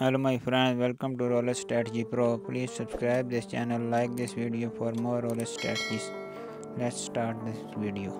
hello my friends welcome to roulette strategy pro. Please subscribe this channel like this video for more roulette strategies let's start this video.